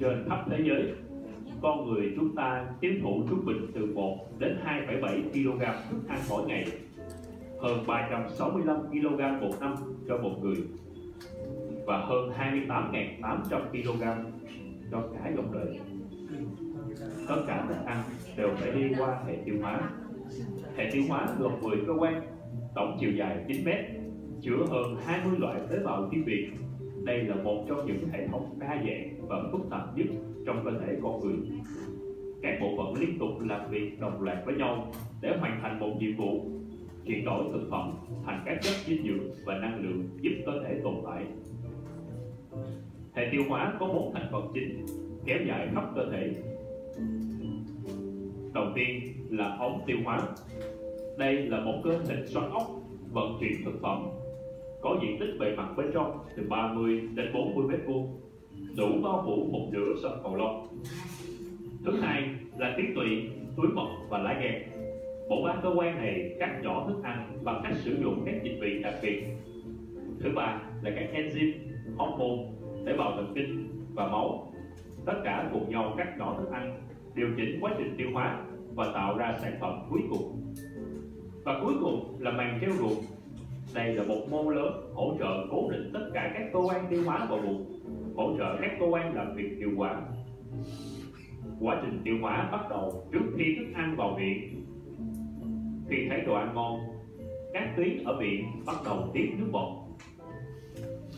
trên khắp thế giới. Con người chúng ta tiêu thụ trung bình từ 1 đến 2,7 kg thức ăn mỗi ngày hơn 365 kg một năm cho một người và hơn 28.800 kg cho cả dòng đời. Tất cả thức ăn đều phải đi qua hệ tiêu hóa. Hệ tiêu hóa gồm 10 cơ quan tổng chiều dài 9 mét chứa hơn 20 loại tế bào tiêu biệt đây là một trong những hệ thống đa dạng và phức tạp nhất trong cơ thể con người. Các bộ phận liên tục làm việc đồng loạt với nhau để hoàn thành một nhiệm vụ, chuyển đổi thực phẩm thành các chất dinh dưỡng và năng lượng giúp cơ thể tồn tại. Hệ tiêu hóa có bốn thành phần chính kéo dài khắp cơ thể. Đầu tiên là ống tiêu hóa. Đây là một cơ hình xoắn ốc vận chuyển thực phẩm có diện tích bề mặt bên trong từ 30 đến 40 mét vuông, đủ bao phủ một nửa sân cầu lông thứ hai là tuyến tụy, túi mật và lá gan. Bộ ba cơ quan này cắt nhỏ thức ăn bằng cách sử dụng các dịch vị đặc biệt. Thứ ba là các enzyme, hormone tế bào thần kinh và máu. Tất cả cùng nhau cắt nhỏ thức ăn, điều chỉnh quá trình tiêu hóa và tạo ra sản phẩm cuối cùng. Và cuối cùng là màng treo ruột đây là một mô lớn hỗ trợ cố định tất cả các cơ quan tiêu hóa vào bụng hỗ trợ các cơ quan làm việc hiệu quả. Quá trình tiêu hóa bắt đầu trước khi thức ăn vào miệng. Khi thấy đồ ăn ngon các tuyến ở miệng bắt đầu tiết nước bọt.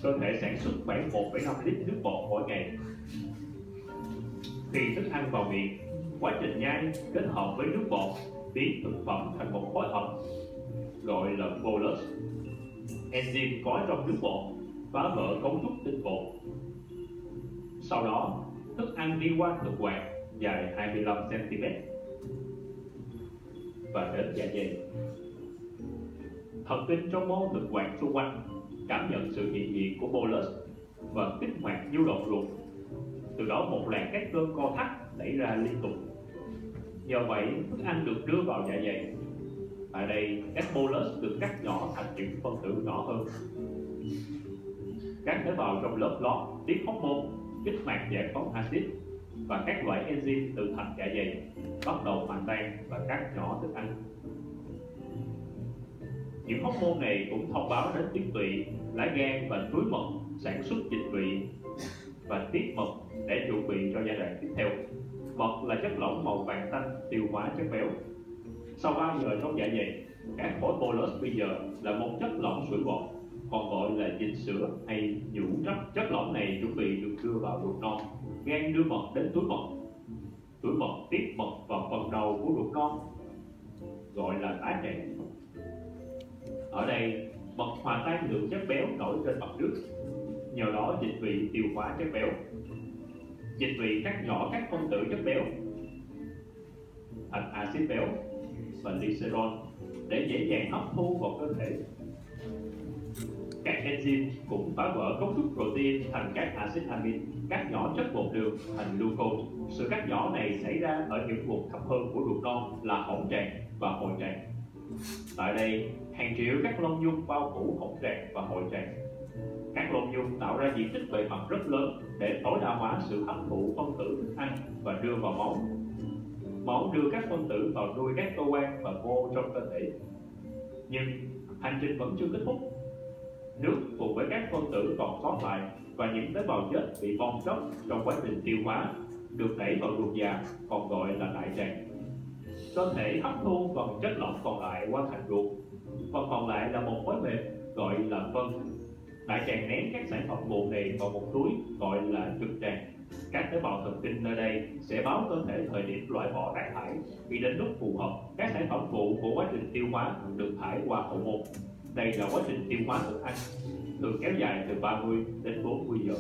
Cơ thể sản xuất khoảng 1,5 lít nước bọt mỗi ngày. Khi thức ăn vào miệng quá trình nhai kết hợp với nước bọt biến thực phẩm thành một khối hợp, gọi là bolus enzyme có trong nước bọt phá vỡ cấu trúc tinh bột. Sau đó, thức ăn đi qua thực quản dài 25 cm và đến dạ dày. Thần kinh trong mô thực quản xung quanh cảm nhận sự hiện diện của bolus và kích hoạt nhu động ruột từ đó, một loạt các cơn co thắt đẩy ra liên tục. Nhờ vậy, thức ăn được đưa vào dạ dày tại đây, các bolus được cắt nhỏ thành những phân tử nhỏ hơn. Các tế bào trong lớp lót, tiết hormone, kích mạc giải phóng axit và các loại enzyme từ thành dạ dày, bắt đầu hòa tan và cắt nhỏ thức ăn. Những hormone này cũng thông báo đến tuyến tụy, lá gan và túi mật sản xuất dịch vị và tiết mật để chuẩn bị cho giai đoạn tiếp theo. Mật là chất lỏng màu vàng tanh tiêu hóa chất béo sau 3 giờ trong dạ dày, các khối bolus bây giờ là một chất lỏng sủi bọt, còn gọi là dịch sữa hay nhũ chất chất lỏng này chuẩn bị được đưa vào ruột non gan đưa mật đến túi mật. Túi mật tiếp mật vào phần đầu của ruột non, gọi là tái tràng ở đây, mật hòa tan lượng chất béo nổi trên mặt nước. Nhờ đó dịch vị tiêu hóa chất béo, dịch vị cắt nhỏ các phân tử chất béo. Thành axit béo và glycerol để dễ dàng hấp thu vào cơ thể. Các enzyme cũng phá vỡ cấu trúc protein thành các axit amin cắt nhỏ chất bột đường thành glucose. Sự cắt nhỏ này xảy ra ở những vùng thấp hơn của ruột non là hỗn tràng và hội tràng. Tại đây, hàng triệu các lông nhung bao phủ hỗn tràng và hội tràng. Các lông nhung tạo ra diện tích bề mặt rất lớn để tối đa hóa sự hấp thụ phân tử thức ăn và đưa vào máu máu đưa các phân tử vào nuôi các cơ quan và mô trong cơ thể. Nhưng hành trình vẫn chưa kết thúc. Nước cùng với các phân tử còn sót lại và những tế bào chết bị bong chóc trong quá trình tiêu hóa được đẩy vào ruột già, còn gọi là đại tràng. Cơ thể hấp thu phần chất lỏng còn lại qua thành ruột phần còn lại là một khối mềm gọi là phân. Đại tràng nén các sản phẩm bột này vào một túi gọi là trực tràng các tế bào thần kinh nơi đây sẽ báo cơ thể thời điểm loại bỏ đại thải khi đến lúc phù hợp, các sản phẩm phụ của quá trình tiêu hóa được thải qua hậu môn. Đây là quá trình tiêu hóa thức ăn thường kéo dài từ 30 đến 40 giờ.